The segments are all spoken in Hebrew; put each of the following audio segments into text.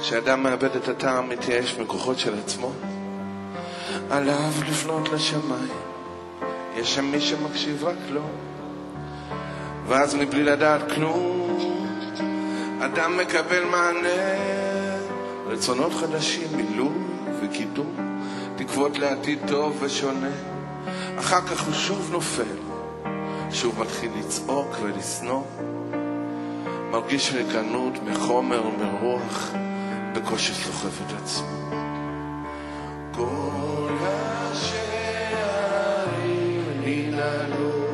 כשאדם מאבד את הטעם, מתייאש מכוחות של עצמו, עליו לפנות לשמיים. יש שם מי שמקשיב רק לו, ואז מבלי לדעת כלום, אדם מקבל מענה, רצונות חדשים, מילוי וקידום, תקוות לעתיד טוב ושונה. אחר כך הוא שוב נופל, שוב מתחיל לצעוק ולשנוא, מרגיש ריקנות מחומר ומרוח, בקושי סוחב את עצמו. כל השערים ננעלו,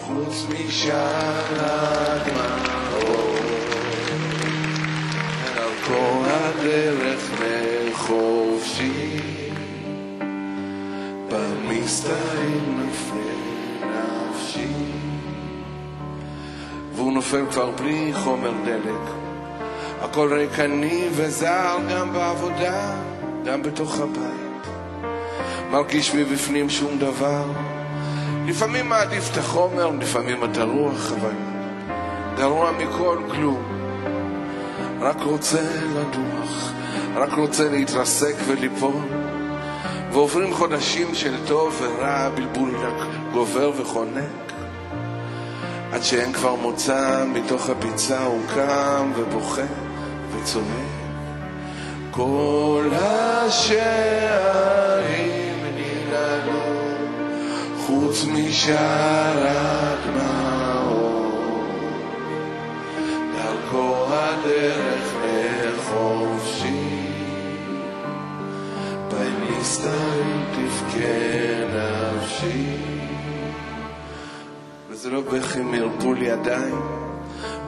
חוץ משער הדמעות. דרכו הדרך לחופשי, במסתרים נפלה נפשי. והוא נופל כבר בלי חומר דלק. הכל ריקני וזר גם בעבודה, גם בתוך הבית. מרגיש מבפנים שום דבר. לפעמים מעדיף את החומר, לפעמים את הרוח, אבל גרוע מכל כלום. רק רוצה לדוח, רק רוצה להתרסק וליפול. ועוברים חודשים של טוב ורע, בלבול גובר וחונק. עד שאין כבר מוצא, מתוך הביצה הוא קם ובוכה וצועק. כל השערים ננעלו, חוץ משער הדמעות. דרכו הדרך לחופשי, במסתרים תבכה נפשי. וזה לא בכי מערפול ידיים,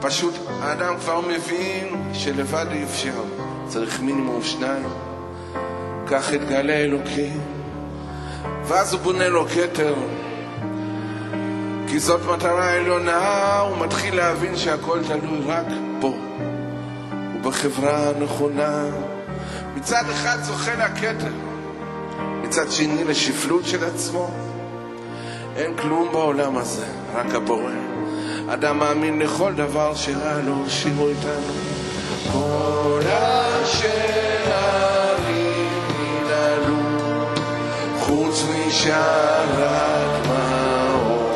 פשוט האדם כבר מבין שלבד אי אפשר, צריך מינימום שניים. כך יתגלה אלוקים, ואז הוא בונה לו כתר, כי זאת מטרה עליונה, הוא מתחיל להבין שהכל תלוי רק בו, ובחברה הנכונה. מצד אחד זוכה לכתר, מצד שני לשפלות של עצמו. אין כלום בעולם הזה, רק הבורא. אדם מאמין לכל דבר לו, שירו איתנו. כל חוץ משער הדמעות.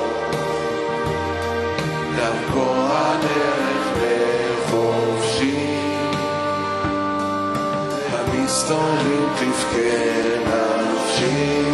דרכו הדרך לחופשי, המסתורים תבכה נפשי.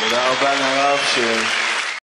תודה רבה לרב ש...